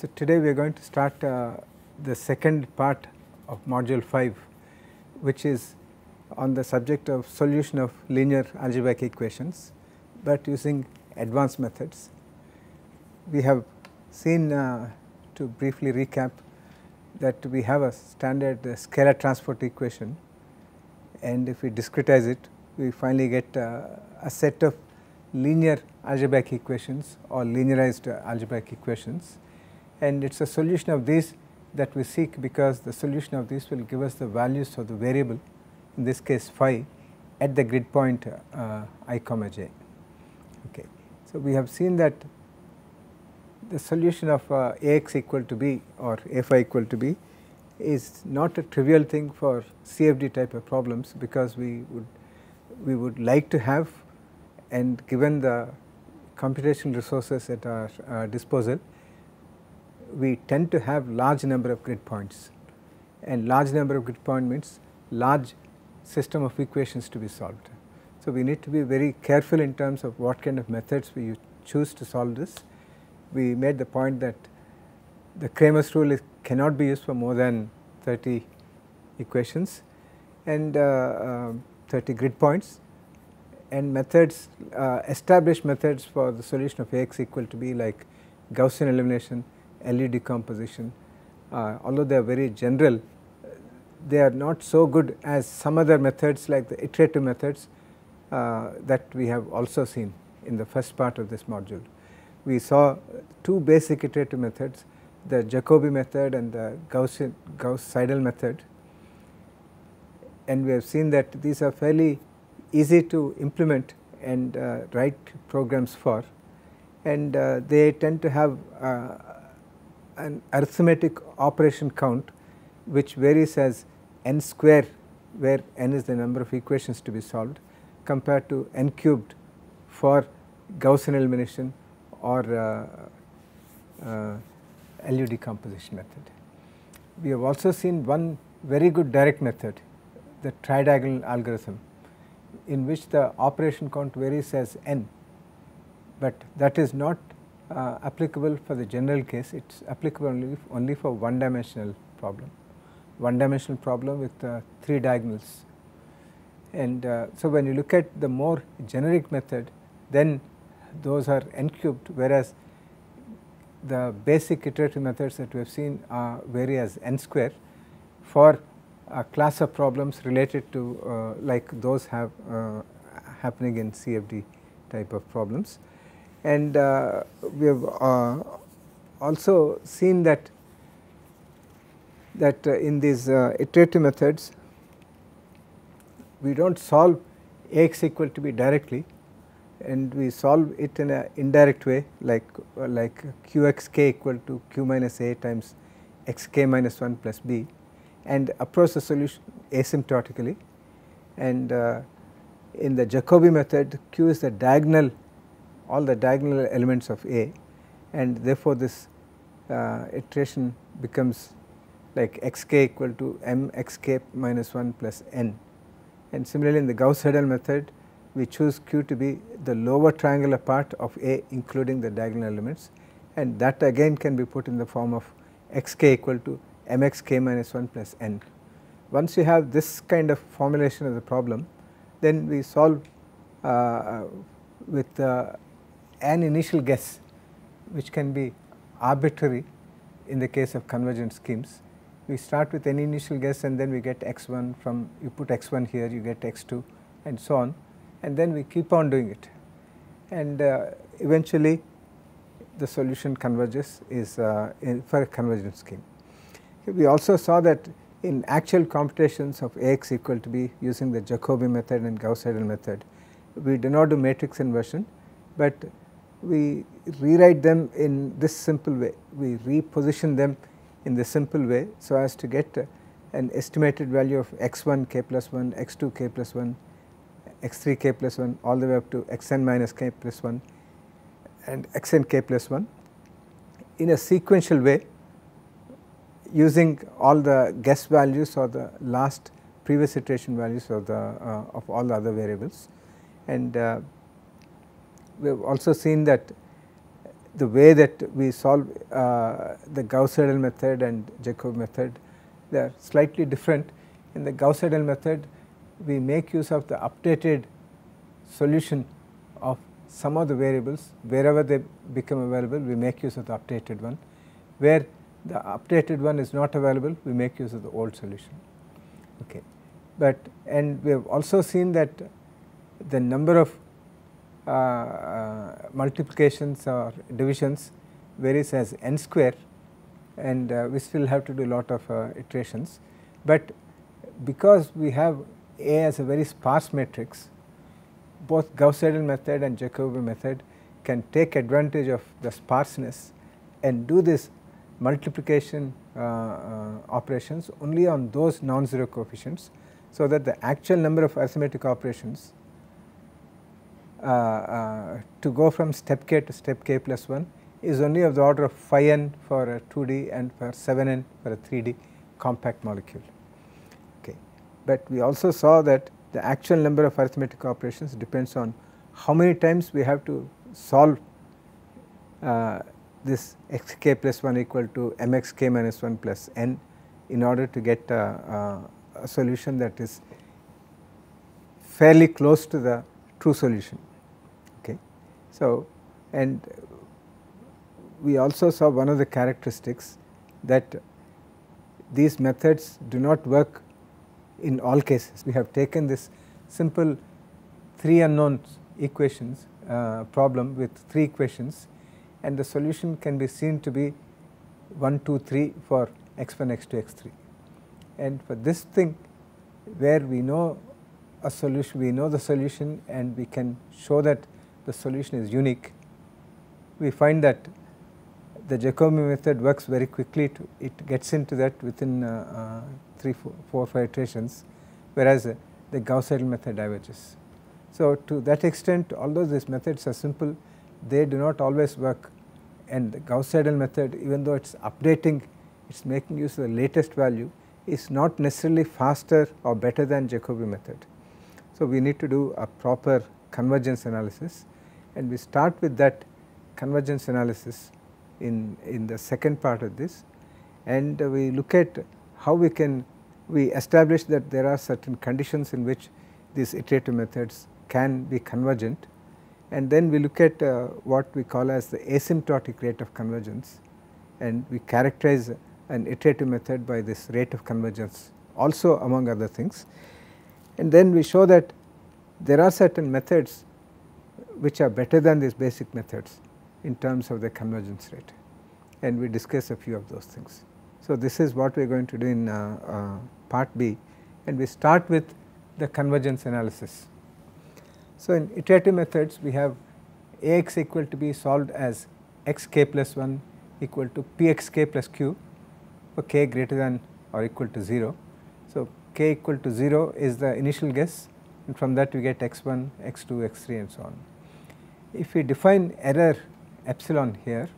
So, today we are going to start uh, the second part of module 5 which is on the subject of solution of linear algebraic equations, but using advanced methods. We have seen uh, to briefly recap that we have a standard uh, scalar transport equation and if we discretize it we finally get uh, a set of linear algebraic equations or linearized uh, algebraic equations and it is a solution of these that we seek because the solution of these will give us the values of the variable in this case phi at the grid point uh, i comma j. Okay. So, we have seen that the solution of uh, Ax equal to b or phi equal to b is not a trivial thing for CFD type of problems because we would we would like to have and given the computational resources at our uh, disposal we tend to have large number of grid points and large number of grid points means large system of equations to be solved. So, we need to be very careful in terms of what kind of methods we choose to solve this. We made the point that the Cramer's rule is, cannot be used for more than 30 equations and uh, uh, 30 grid points and methods uh, established methods for the solution of Ax equal to b like Gaussian elimination, LU decomposition uh, although they are very general they are not so good as some other methods like the iterative methods uh, that we have also seen in the first part of this module. We saw two basic iterative methods the Jacobi method and the Gaussian Gauss-Seidel method and we have seen that these are fairly easy to implement and uh, write programs for and uh, they tend to have uh, an arithmetic operation count which varies as n square where n is the number of equations to be solved compared to n cubed for Gaussian elimination or uh, uh, LU decomposition method. We have also seen one very good direct method the tridiagonal algorithm in which the operation count varies as n, but that is not uh, applicable for the general case it is applicable only, only for one dimensional problem, one dimensional problem with uh, 3 diagonals. And uh, so when you look at the more generic method then those are n cubed whereas the basic iterative methods that we have seen uh, vary as n square for a class of problems related to uh, like those have uh, happening in CFD type of problems. And uh, we have uh, also seen that that uh, in these iterative methods we do not solve x equal to b directly and we solve it in an indirect way like uh, like qxk equal to q minus a times xk minus 1 plus b and approach the solution asymptotically. And uh, in the Jacobi method q is the diagonal all the diagonal elements of a and therefore this uh, iteration becomes like xk equal to m xk minus 1 plus n and similarly in the Gauss-Seidel method we choose q to be the lower triangular part of A including the diagonal elements and that again can be put in the form of xk equal to mxk minus 1 plus n. Once you have this kind of formulation of the problem then we solve uh, with uh, an initial guess which can be arbitrary in the case of convergent schemes. We start with any initial guess and then we get x1 from you put x1 here you get x2 and so on and then we keep on doing it and uh, eventually the solution converges is uh, for a convergent scheme. We also saw that in actual computations of Ax equal to b using the Jacobi method and Gauss-Seidel method, we do not do matrix inversion, but we rewrite them in this simple way. We reposition them in the simple way so as to get uh, an estimated value of x1 k plus 1, x2 k plus 1, x3 k plus 1 all the way up to xn minus k plus 1 and xn k plus 1 in a sequential way using all the guess values or the last previous iteration values of the uh, of all the other variables and uh, we have also seen that the way that we solve uh, the Gauss-Seidel method and Jacobi method they are slightly different. In the Gauss-Seidel method we make use of the updated solution of some of the variables wherever they become available we make use of the updated one where the updated one is not available we make use of the old solution. Okay. But and we have also seen that the number of multiplications or divisions varies as n square and uh, we still have to do a lot of uh, iterations. But because we have A as a very sparse matrix both Gauss-Seidel method and Jacobi method can take advantage of the sparseness and do this multiplication uh, uh, operations only on those non-zero coefficients. So, that the actual number of arithmetic operations uh, uh, to go from step k to step k plus 1 is only of the order of phi n for a 2D and for 7 n for a 3D compact molecule. Okay. But we also saw that the actual number of arithmetic operations depends on how many times we have to solve uh, this x k plus 1 equal to m x k minus 1 plus n in order to get a solution that is fairly close to the true solution. So, and we also saw one of the characteristics that these methods do not work in all cases. We have taken this simple three unknowns equations uh, problem with three equations and the solution can be seen to be 1, 2, 3 for x1, x2, x3. And for this thing where we know a solution, we know the solution and we can show that the solution is unique, we find that the Jacobi method works very quickly to it gets into that within uh, uh, 3, 4, 4 5 iterations whereas uh, the Gauss-Seidel method diverges. So, to that extent although these methods are simple they do not always work and the Gauss-Seidel method even though it is updating it is making use of the latest value is not necessarily faster or better than Jacobi method. So, we need to do a proper convergence analysis and we start with that convergence analysis in, in the second part of this. And we look at how we can we establish that there are certain conditions in which these iterative methods can be convergent. And then we look at uh, what we call as the asymptotic rate of convergence. And we characterize an iterative method by this rate of convergence also among other things. And then we show that there are certain methods which are better than these basic methods in terms of the convergence rate and we discuss a few of those things. So, this is what we are going to do in uh, uh, part B and we start with the convergence analysis. So, in iterative methods we have Ax equal to be solved as xk plus 1 equal to pxk plus q for k greater than or equal to 0. So, k equal to 0 is the initial guess and from that we get x1, x2, x3 and so on. If we define error epsilon here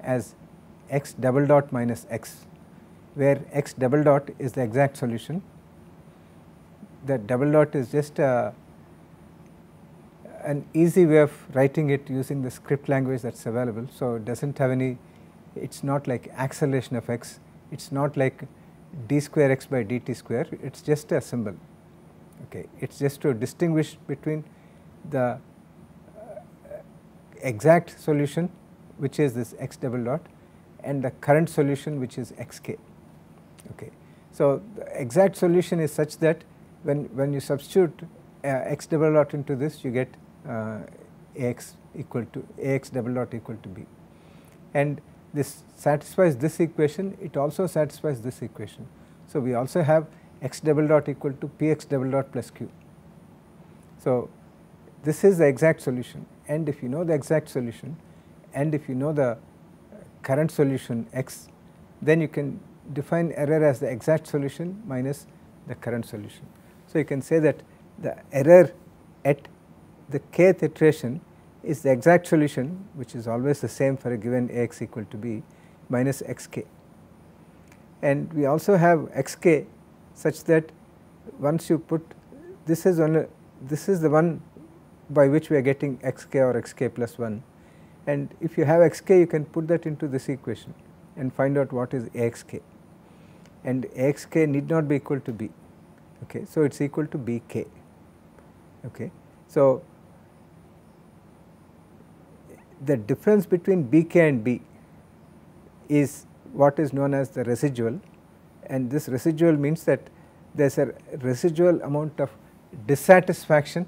as x double dot minus x where x double dot is the exact solution. That double dot is just a, an easy way of writing it using the script language that is available. So, it does not have any, it is not like acceleration of x, it is not like d square x by dt square, it is just a symbol. Okay. It is just to distinguish between the exact solution which is this x double dot and the current solution which is xk. Okay. So, the exact solution is such that when, when you substitute uh, x double dot into this you get uh, ax equal to ax double dot equal to b and this satisfies this equation it also satisfies this equation. So, we also have x double dot equal to px double dot plus q. So, this is the exact solution and if you know the exact solution and if you know the current solution x then you can define error as the exact solution minus the current solution. So, you can say that the error at the kth iteration is the exact solution which is always the same for a given Ax equal to b minus xk. And we also have xk such that once you put this is only this is the one by which we are getting xk or xk plus 1 and if you have xk you can put that into this equation and find out what is axk and axk need not be equal to b. Okay so it is equal to bk okay so the difference between bk and b is what is known as the residual. And this residual means that there is a residual amount of dissatisfaction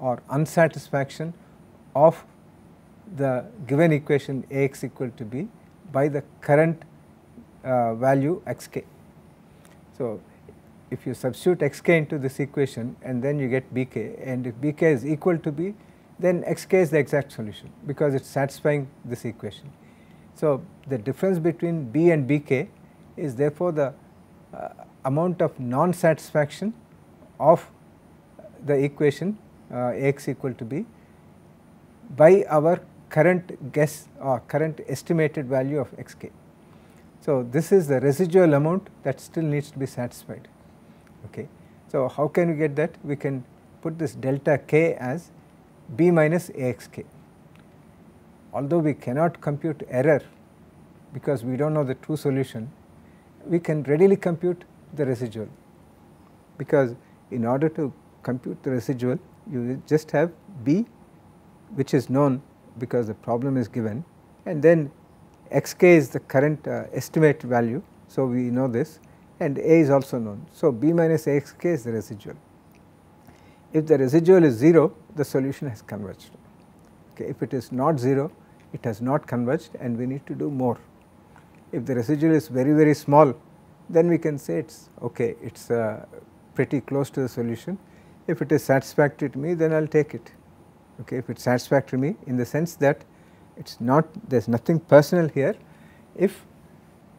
or unsatisfaction of the given equation Ax equal to b by the current uh, value xk. So, if you substitute xk into this equation and then you get bk and if bk is equal to b then xk is the exact solution because it is satisfying this equation. So, the difference between b and bk is therefore the uh, amount of non satisfaction of the equation uh, x equal to b by our current guess or current estimated value of xk. So, this is the residual amount that still needs to be satisfied. Okay. So, how can we get that? We can put this delta k as b minus axk. Although we cannot compute error because we do not know the true solution, we can readily compute the residual because in order to compute the residual you just have b which is known because the problem is given and then xk is the current uh, estimate value. So, we know this and a is also known. So, b minus xk is the residual. If the residual is 0 the solution has converged. Okay. If it is not 0 it has not converged and we need to do more. If the residual is very very small then we can say it is okay it is uh, pretty close to the solution. If it is satisfactory to me then I will take it. Okay if it is satisfactory to me in the sense that it is not there is nothing personal here. If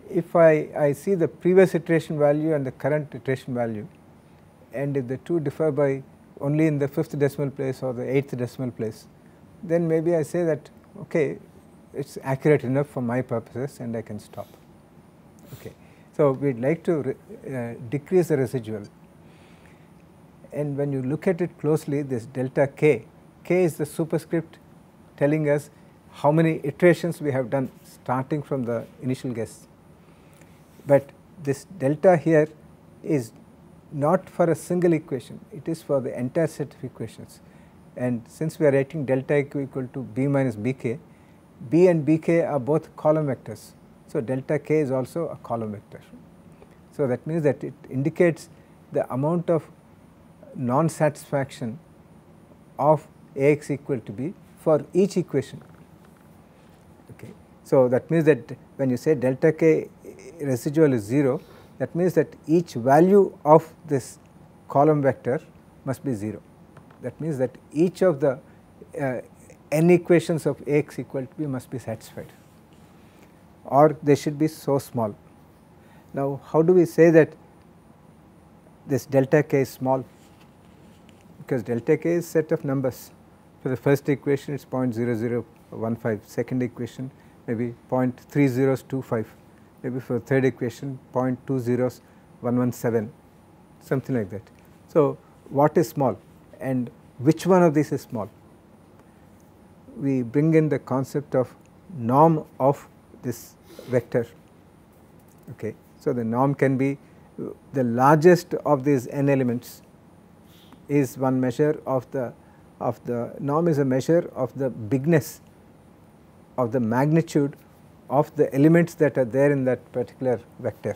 if I, I see the previous iteration value and the current iteration value and if the two differ by only in the fifth decimal place or the eighth decimal place then maybe I say that okay it is accurate enough for my purposes and I can stop. Okay. So, we would like to uh, decrease the residual and when you look at it closely this delta k, k is the superscript telling us how many iterations we have done starting from the initial guess. But this delta here is not for a single equation, it is for the entire set of equations. And since we are writing delta equal to b minus bk, b and bk are both column vectors. So, delta k is also a column vector. So, that means that it indicates the amount of non satisfaction of Ax equal to b for each equation. Okay. So, that means that when you say delta k residual is 0 that means that each value of this column vector must be 0. That means that each of the uh, n equations of Ax equal to b must be satisfied or they should be so small. Now, how do we say that this delta k is small? Because delta k is set of numbers. For the first equation it is 0.0015, second equation maybe 0.3025, maybe for third equation 0.20117, something like that. So, what is small and which one of these is small? We bring in the concept of norm of this vector. Okay. So, the norm can be the largest of these n elements is one measure of the of the norm is a measure of the bigness of the magnitude of the elements that are there in that particular vector.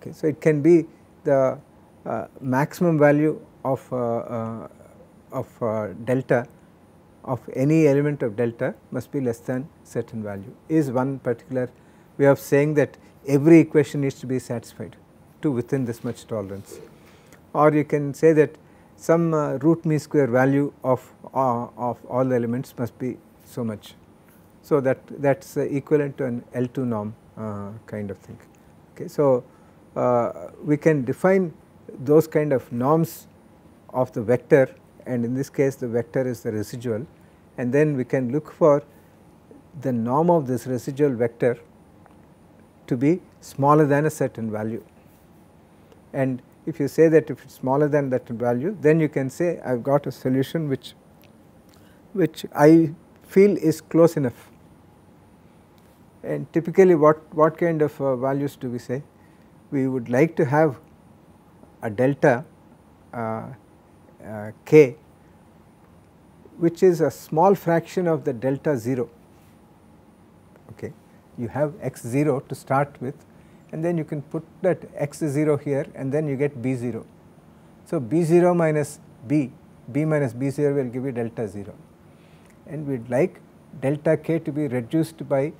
Okay. So, it can be the uh, maximum value of, uh, uh, of uh, delta of any element of delta must be less than certain value is one particular way of saying that every equation needs to be satisfied to within this much tolerance. Or you can say that some uh, root mean square value of, uh, of all the elements must be so much. So, that that is uh, equivalent to an L2 norm uh, kind of thing. Okay. So, uh, we can define those kind of norms of the vector and in this case the vector is the residual and then we can look for the norm of this residual vector to be smaller than a certain value. And if you say that if it is smaller than that value then you can say I have got a solution which which I feel is close enough. And typically what, what kind of uh, values do we say? We would like to have a delta uh, uh, k which is a small fraction of the delta 0 okay you have x 0 to start with and then you can put that x 0 here and then you get b 0 so b 0 minus b b minus b 0 will give you delta 0 and we would like delta k to be reduced by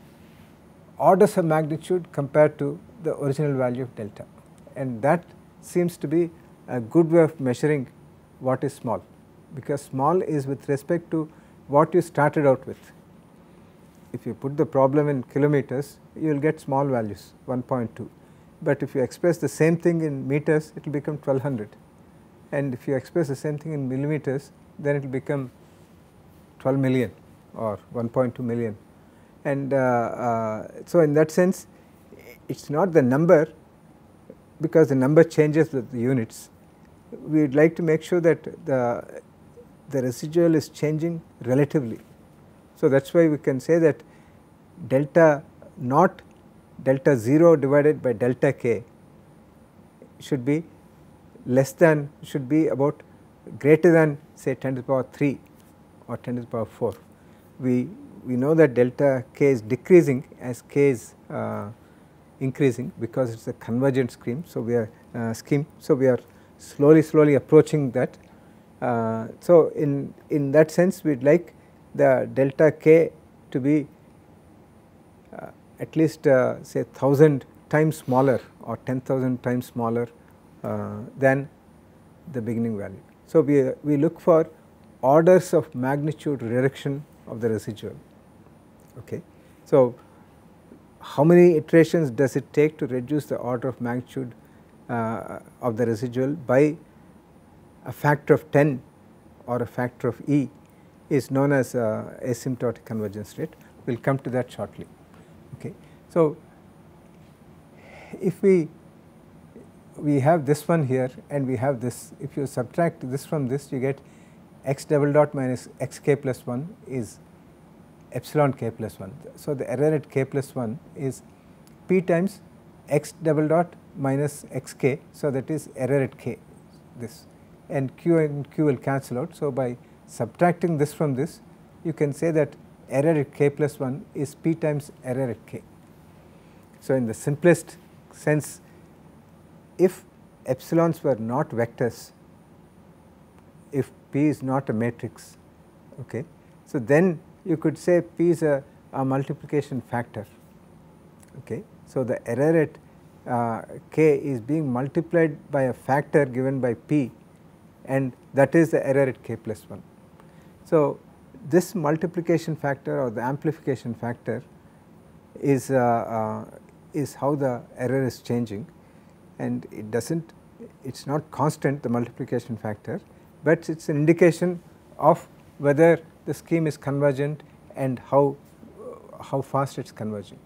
orders of magnitude compared to the original value of delta. And that seems to be a good way of measuring what is small because small is with respect to what you started out with. If you put the problem in kilometers you will get small values 1.2 but if you express the same thing in meters it will become 1200 and if you express the same thing in millimeters then it will become 12 million or 1.2 million. And uh, uh, so in that sense it is not the number because the number changes with the units. We would like to make sure that the, the residual is changing relatively. So, that is why we can say that delta not delta 0 divided by delta k should be less than should be about greater than say 10 to the power 3 or 10 to the power 4. We, we know that delta k is decreasing as k is uh, increasing because it is a convergent scheme. So, we are uh, scheme. So, we are slowly slowly approaching that. Uh, so, in, in that sense we would like the delta k to be uh, at least uh, say 1000 times smaller or 10,000 times smaller uh, than the beginning value. So, we, we look for orders of magnitude reduction of the residual. Okay. So, how many iterations does it take to reduce the order of magnitude uh, of the residual by a factor of 10 or a factor of e is known as uh, asymptotic convergence rate. We will come to that shortly. Okay. So, if we we have this one here and we have this if you subtract this from this you get x double dot minus x k plus 1 is epsilon k plus 1. So, the error at k plus 1 is p times x double dot minus xk. So, that is error at k this and q and q will cancel out. So, by subtracting this from this you can say that error at k plus 1 is p times error at k. So, in the simplest sense if epsilons were not vectors, if p is not a matrix, okay, so then you could say p is a, a multiplication factor. Okay. So, the error at uh, k is being multiplied by a factor given by p and that is the error at k plus 1. So, this multiplication factor or the amplification factor is, uh, uh, is how the error is changing and it does not it is not constant the multiplication factor, but it is an indication of whether the scheme is convergent and how, how fast it is converging.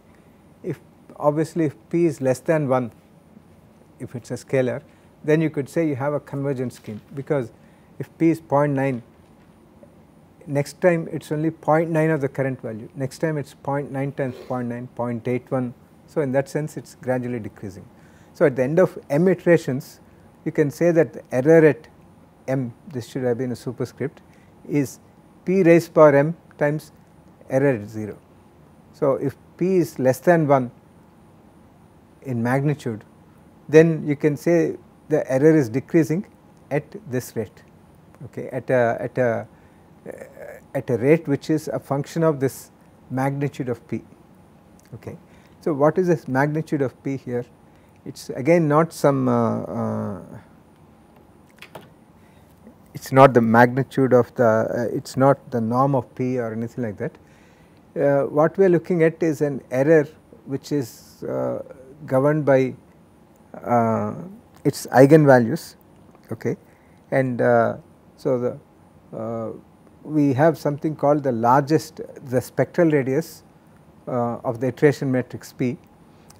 If obviously if p is less than 1 if it is a scalar then you could say you have a convergent scheme because if p is 0.9 next time it is only 0.9 of the current value next time it is 0.9 times 0.9 0.81 so in that sense it is gradually decreasing. So at the end of m iterations you can say that the error at m this should have been a superscript is p raised power m times error at 0. So if p is less than 1 in magnitude then you can say the error is decreasing at this rate okay at a at a at a rate which is a function of this magnitude of p okay. So what is this magnitude of p here? It is again not some uh, uh, it is not the magnitude of the uh, it is not the norm of p or anything like that. Uh, what we are looking at is an error which is uh, governed by uh, its eigenvalues okay. And uh, so the uh, we have something called the largest the spectral radius uh, of the iteration matrix P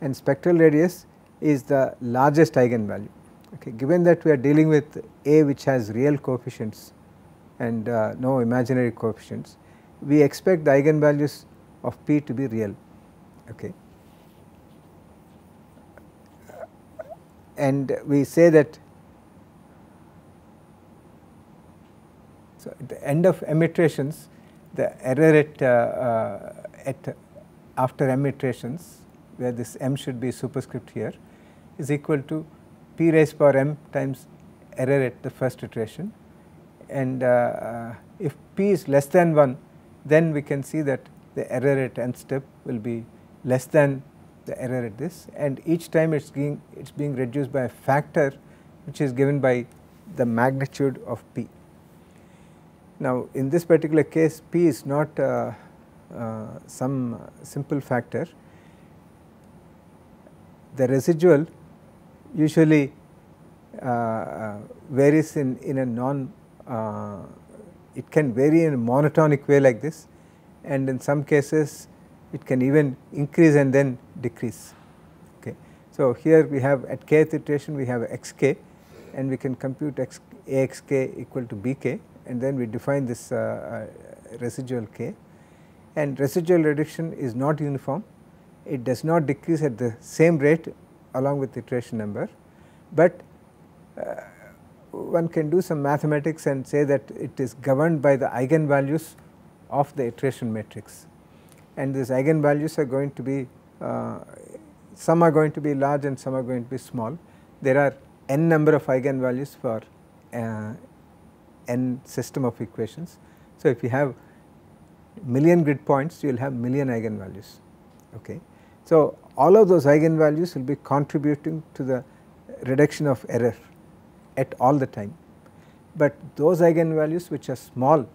and spectral radius is the largest eigenvalue okay given that we are dealing with A which has real coefficients and uh, no imaginary coefficients we expect the eigenvalues of p to be real. Okay. And we say that so at the end of iterations the error at, uh, uh, at after m iterations where this m should be superscript here is equal to p raised power m times error at the first iteration and uh, uh, if p is less than 1 then we can see that the error at nth step will be less than the error at this and each time it is being it is being reduced by a factor which is given by the magnitude of p. Now in this particular case p is not uh, uh, some simple factor the residual usually uh, uh, varies in, in a non uh, it can vary in a monotonic way like this and in some cases it can even increase and then decrease. Okay. So, here we have at kth iteration we have xk and we can compute x, axk equal to bk and then we define this uh, uh, residual k. And residual reduction is not uniform. It does not decrease at the same rate along with iteration number, but uh, one can do some mathematics and say that it is governed by the eigenvalues of the iteration matrix. And these eigenvalues are going to be uh, some are going to be large and some are going to be small. There are n number of eigenvalues for uh, n system of equations. So, if you have million grid points you will have million eigenvalues. Okay. So, all of those eigenvalues will be contributing to the reduction of error at all the time, but those eigenvalues which are small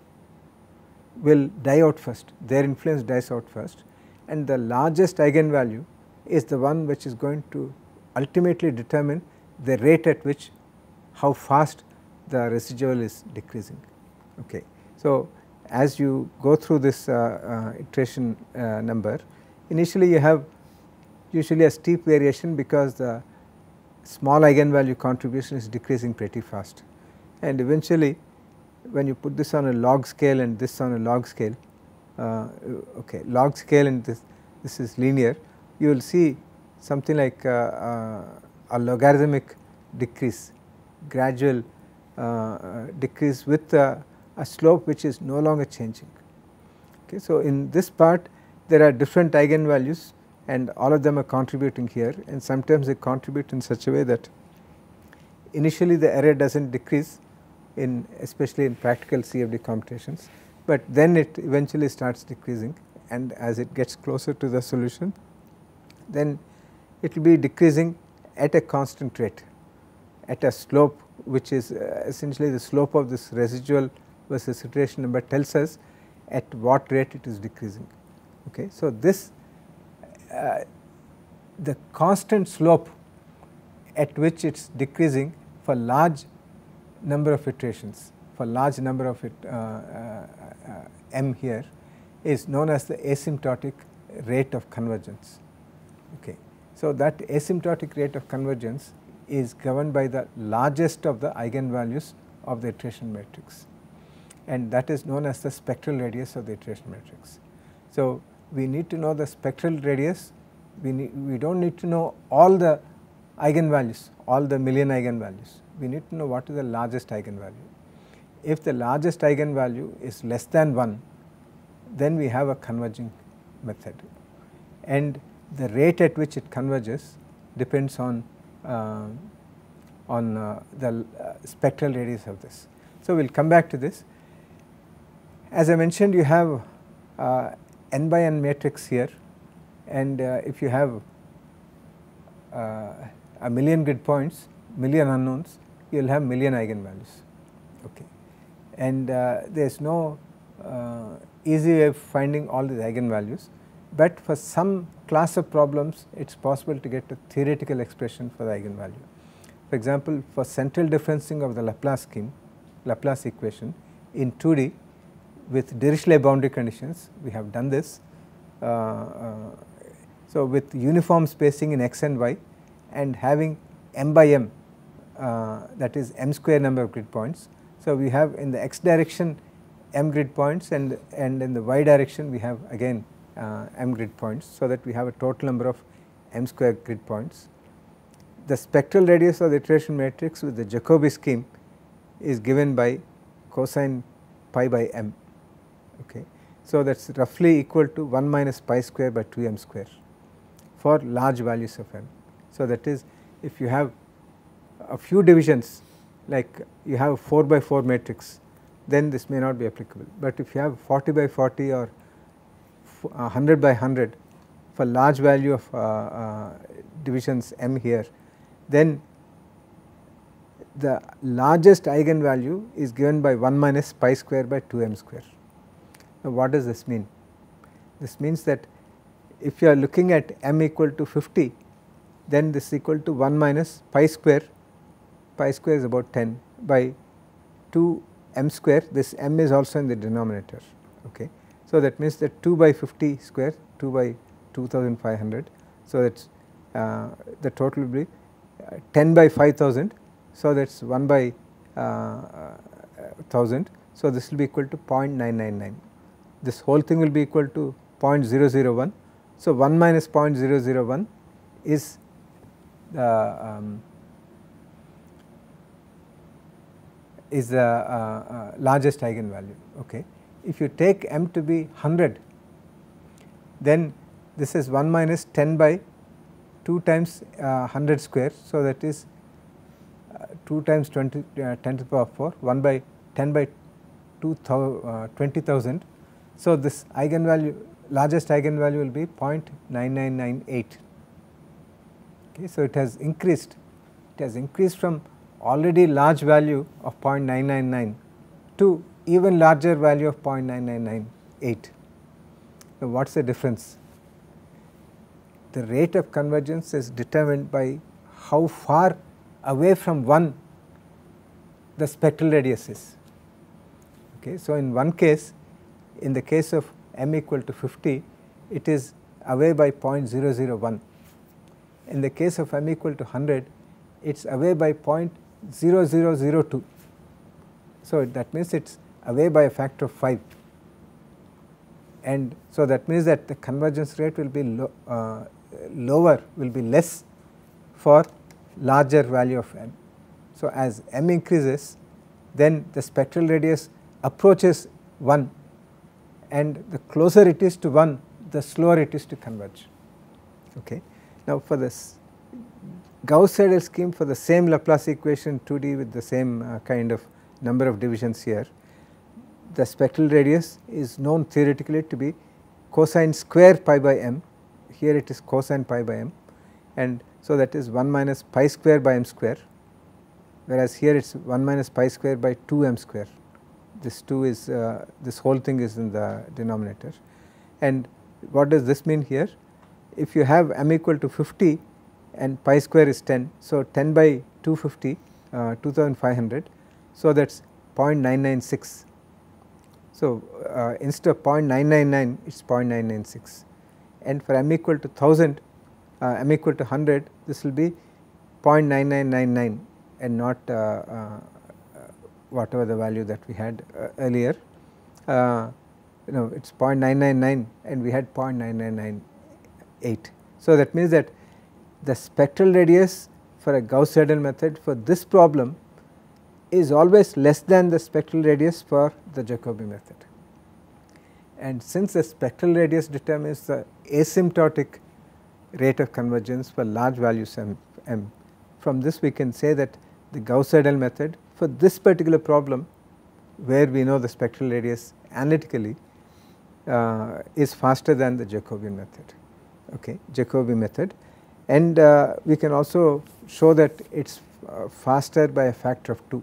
will die out first, their influence dies out first and the largest eigenvalue is the one which is going to ultimately determine the rate at which how fast the residual is decreasing. Okay. So, as you go through this uh, uh, iteration uh, number initially you have usually a steep variation because the small eigenvalue contribution is decreasing pretty fast and eventually when you put this on a log scale and this on a log scale uh, okay log scale and this this is linear you will see something like uh, uh, a logarithmic decrease gradual Uh, uh, decrease with a slope which is no longer changing. Okay so in this part there are different eigenvalues and all of them are contributing here and sometimes they contribute in such a way that initially the error does not decrease in especially in practical CFD computations, but then it eventually starts decreasing and as it gets closer to the solution then it will be decreasing at a constant rate at a slope which is uh, essentially the slope of this residual versus iteration number tells us at what rate it is decreasing. Okay. So, this uh, the constant slope at which it is decreasing for large number of iterations for large number of it uh, uh, m here is known as the asymptotic rate of convergence. Okay. So, that asymptotic rate of convergence is governed by the largest of the eigenvalues of the iteration matrix and that is known as the spectral radius of the iteration matrix. So, we need to know the spectral radius, we, we do not need to know all the eigenvalues, all the million eigenvalues, we need to know what is the largest eigenvalue. If the largest eigenvalue is less than 1, then we have a converging method and the rate at which it converges depends on on uh, the uh, spectral radius of this. So, we will come back to this. As I mentioned you have uh, n by n matrix here and uh, if you have uh, a million grid points, million unknowns, you will have million eigenvalues. Okay. And uh, there is no uh, easy way of finding all these eigenvalues, but for some class of problems it is possible to get a theoretical expression for the eigenvalue. For example, for central differencing of the Laplace scheme, Laplace equation in 2D with Dirichlet boundary conditions, we have done this. Uh, uh, so, with uniform spacing in x and y and having m by m uh, that is m square number of grid points. So, we have in the x direction m grid points and, and in the y direction we have again Uh, m grid points. So, that we have a total number of m square grid points. The spectral radius of the iteration matrix with the Jacobi scheme is given by cosine pi by m. Okay. So, that is roughly equal to 1 minus pi square by 2 m square for large values of m. So, that is if you have a few divisions like you have a 4 by 4 matrix then this may not be applicable, but if you have 40 by 40 or 100 by 100 for large value of uh, uh, divisions m here then the largest eigenvalue is given by 1 minus pi square by 2 m square. Now, what does this mean? This means that if you are looking at m equal to 50 then this is equal to 1 minus pi square, pi square is about 10 by 2 m square this m is also in the denominator. Okay. So, that means that 2 by 50 square 2 by 2500. So, that uh, the total will be uh, 10 by 5000. So, that is 1 by uh, 1000. So, this will be equal to 0.999. This whole thing will be equal to 0.001. So, 1 minus 0.001 is the um, is the uh, uh, largest eigenvalue. Okay. If you take m to be 100, then this is 1 minus 10 by 2 times uh, 100 square. So, that is uh, 2 times 20 uh, 10 to the power 4 1 by 10 by 2 uh, 20,000. So, this eigenvalue largest eigenvalue will be 0.9998. Okay, so, it has increased it has increased from already large value of 0.999 to even larger value of 0.9998. Now, what is the difference? The rate of convergence is determined by how far away from 1 the spectral radius is. Okay. So, in one case in the case of m equal to 50 it is away by 0.001. In the case of m equal to 100 it is away by 0.0002. So, that means it is away by a factor of 5 and so that means that the convergence rate will be low, uh, lower will be less for larger value of m. So, as m increases then the spectral radius approaches 1 and the closer it is to 1 the slower it is to converge. Okay. Now, for this Gauss-Seidel scheme for the same Laplace equation 2D with the same uh, kind of number of divisions here the spectral radius is known theoretically to be cosine square pi by m, here it is cosine pi by m. And so that is 1 minus pi square by m square whereas here it is 1 minus pi square by 2 m square. This 2 is uh, this whole thing is in the denominator. And what does this mean here? If you have m equal to 50 and pi square is 10 so 10 by 250 uh, 2500 so that is 0.996 so, uh, instead of 0.999 it is 0.996 and for m equal to 1000 uh, m equal to 100 this will be 0.9999 and not uh, uh, whatever the value that we had uh, earlier. Uh, you know it is 0.999 and we had 0.9998. So, that means that the spectral radius for a Gauss-Seidel method for this problem is always less than the spectral radius for the Jacobi method. And since the spectral radius determines the asymptotic rate of convergence for large values m, m from this we can say that the Gauss-Seidel method for this particular problem where we know the spectral radius analytically uh, is faster than the Jacobian method, okay, Jacobi method. And uh, we can also show that it is uh, faster by a factor of 2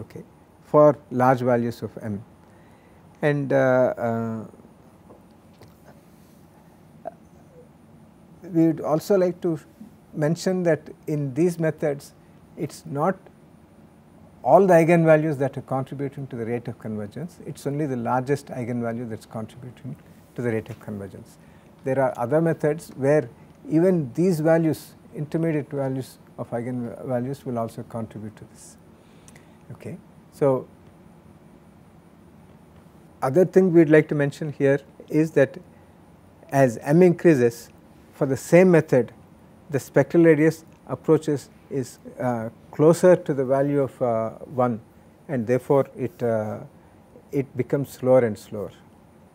okay, for large values of m. And uh, uh, we would also like to mention that in these methods it is not all the eigenvalues that are contributing to the rate of convergence, it is only the largest eigenvalue that is contributing to the rate of convergence. There are other methods where even these values intermediate values of eigenvalues will also contribute to this. Okay. So, other thing we would like to mention here is that as m increases for the same method the spectral radius approaches is uh, closer to the value of uh, 1 and therefore it uh, it becomes slower and slower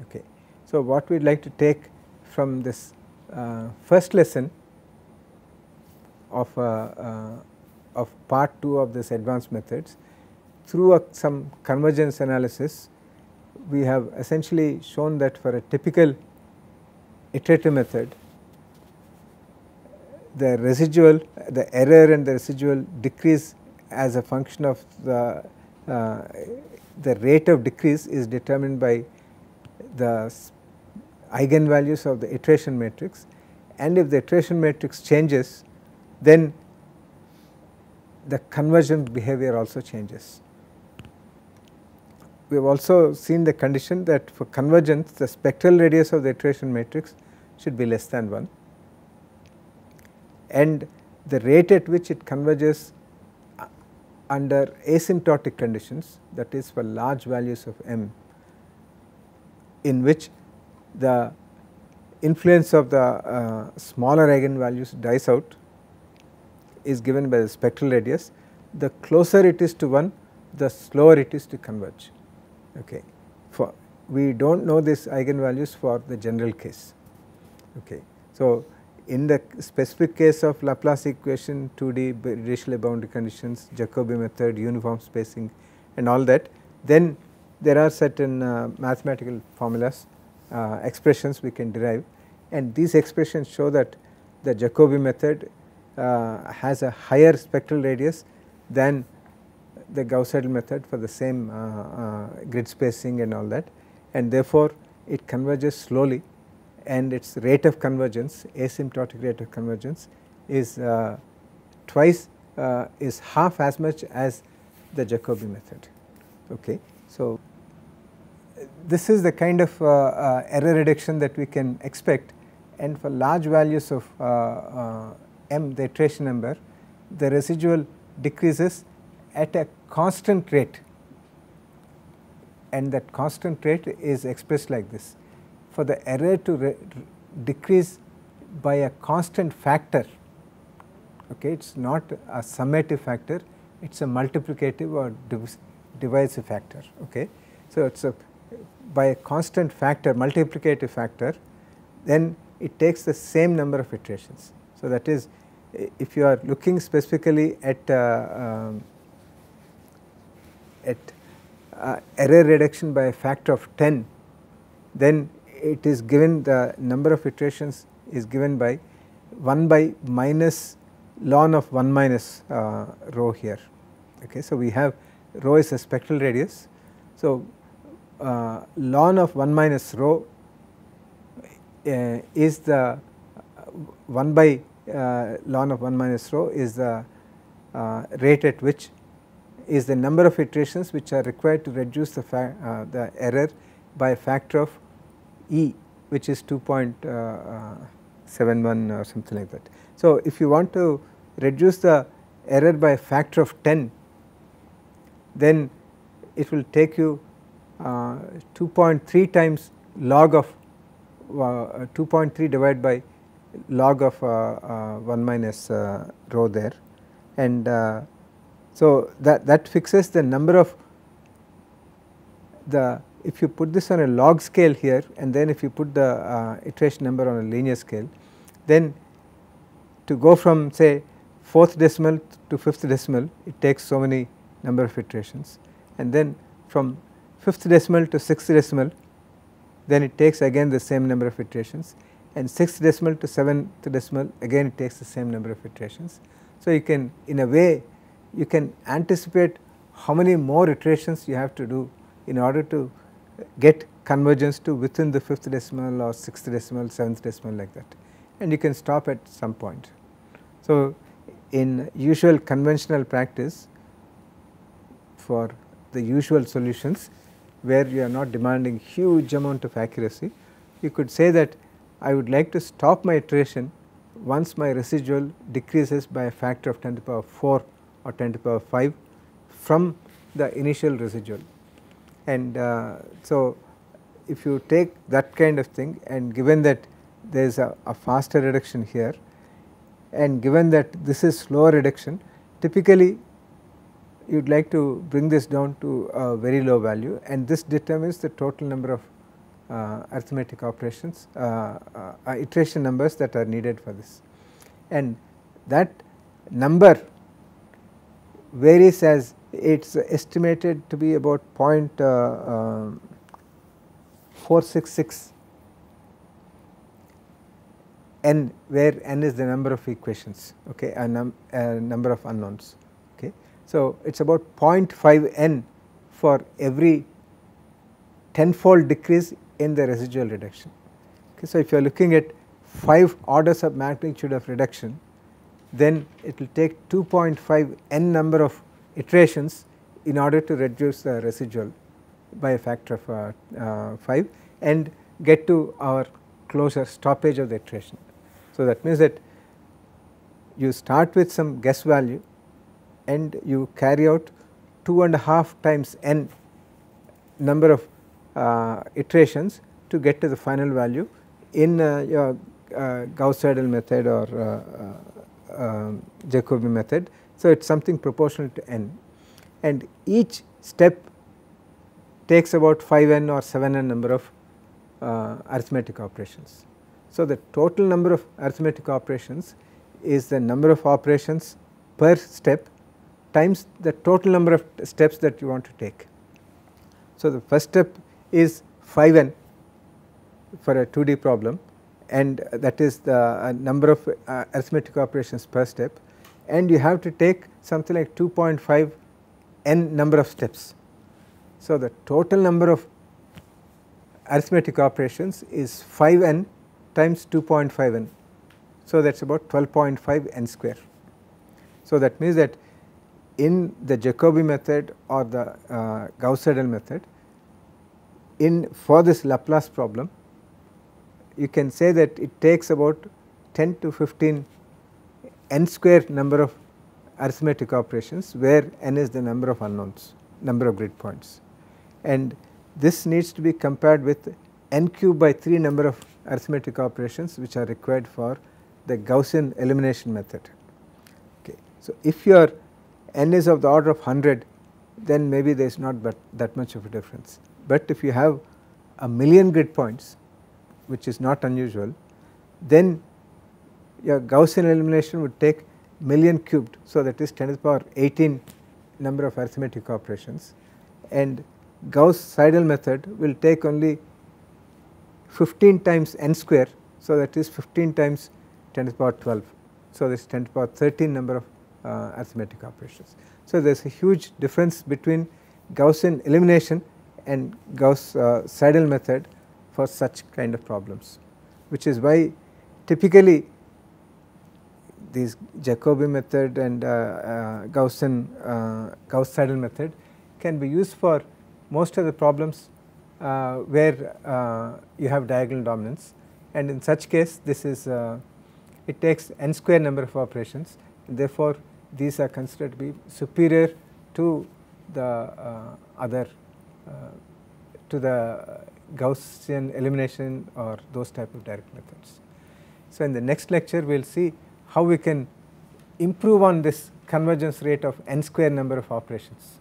okay so what we'd like to take from this uh, first lesson of uh, uh, of part 2 of this advanced methods through a, some convergence analysis we have essentially shown that for a typical iterative method the residual the error and the residual decrease as a function of the uh, the rate of decrease is determined by the eigenvalues of the iteration matrix and if the iteration matrix changes then the convergence behavior also changes. We have also seen the condition that for convergence the spectral radius of the iteration matrix should be less than 1 and the rate at which it converges uh, under asymptotic conditions that is for large values of m in which the influence of the uh, smaller eigenvalues dies out is given by the spectral radius. The closer it is to 1 the slower it is to converge okay. For we do not know these eigenvalues for the general case. Okay. So in the specific case of Laplace equation 2D Dirichlet boundary conditions Jacobi method uniform spacing and all that then there are certain uh, mathematical formulas uh, expressions we can derive. And these expressions show that the Jacobi method uh, has a higher spectral radius than the Gauss-Seidel method for the same uh, uh, grid spacing and all that. And therefore it converges slowly and its rate of convergence asymptotic rate of convergence is uh, twice is half as much as the Jacobi method. Okay. So this is the kind of uh, uh, error reduction that we can expect. And for large values of uh, m the iteration number the residual decreases at a constant rate and that constant rate is expressed like this for the error to decrease by a constant factor okay it is not a summative factor it is a multiplicative or divisive factor okay so it is a by a constant factor multiplicative factor then it takes the same number of iterations. So, that is if you are looking specifically at uh, um, at uh, error reduction by a factor of 10 then it is given the number of iterations is given by 1 by minus ln of 1 minus uh, rho here okay. So, we have rho is a spectral radius. So, uh, ln of 1 minus rho uh, is the uh, 1 by uh, ln of 1 minus rho is the uh, rate at which is the number of iterations which are required to reduce the, uh, the error by a factor of e which is 2.71 or something like that. So, if you want to reduce the error by a factor of 10 then it will take you uh, 2.3 times log of uh, 2.3 divided by log of uh, 1 minus rho there and so that that fixes the number of the if you put this on a log scale here and then if you put the uh, iteration number on a linear scale then to go from say fourth decimal to fifth decimal it takes so many number of iterations and then from fifth decimal to sixth decimal then it takes again the same number of iterations and sixth decimal to seventh decimal again it takes the same number of iterations. So, you can in a way you can anticipate how many more iterations you have to do in order to get convergence to within the fifth decimal or sixth decimal, seventh decimal like that and you can stop at some point. So, in usual conventional practice for the usual solutions where you are not demanding huge amount of accuracy, you could say that I would like to stop my iteration once my residual decreases by a factor of 10 to the power 4 or 10 to the power 5 from the initial residual. And uh, so, if you take that kind of thing and given that there is a, a faster reduction here and given that this is slower reduction typically you would like to bring this down to a very low value and this determines the total number of uh, arithmetic operations uh, uh, uh iteration numbers that are needed for this and that number varies as it is estimated to be about 0.466 uh, 466 n where n is the number of equations okay a, num, a number of unknowns okay. So, it is about 0.5 n for every tenfold decrease in the residual reduction. Okay. So, if you are looking at 5 orders of magnitude of reduction then it will take 2.5 n number of iterations in order to reduce the residual by a factor of uh, uh, 5 and get to our closure stoppage of the iteration. So, that means that you start with some guess value and you carry out 2 and a half times n number of uh, iterations to get to the final value in uh, your uh, Gauss-Seidel method or uh, Jacobi method. So, it is something proportional to n and each step takes about 5n or 7n number of uh, arithmetic operations. So, the total number of arithmetic operations is the number of operations per step times the total number of steps that you want to take. So, the first step is 5n for a 2D problem and that is the uh, number of uh, arithmetic operations per step and you have to take something like 2.5 n number of steps. So, the total number of arithmetic operations is 5 n times 2.5 n. So, that is about 12.5 n square. So, that means that in the Jacobi method or the uh, Gauss-Seidel method in for this Laplace problem you can say that it takes about 10 to 15 n square number of arithmetic operations where n is the number of unknowns number of grid points and this needs to be compared with n cube by 3 number of arithmetic operations which are required for the Gaussian elimination method. Okay. So, if your n is of the order of 100 then maybe there is not but that much of a difference, but if you have a million grid points which is not unusual then your Gaussian elimination would take million cubed. So, that is 10 to the power 18 number of arithmetic operations and Gauss Seidel method will take only 15 times n square. So, that is 15 times 10 to the power 12. So, this 10 to the power 13 number of uh, arithmetic operations. So, there is a huge difference between Gaussian elimination and Gauss uh, Seidel method for such kind of problems which is why typically these Jacobi method and uh, uh, Gaussian uh, Gauss-Seidel method can be used for most of the problems uh, where uh, you have diagonal dominance. And in such case this is uh, it takes n square number of operations. Therefore these are considered to be superior to the other to the Gaussian elimination or those type of direct methods. So, in the next lecture we will see how we can improve on this convergence rate of n square number of operations.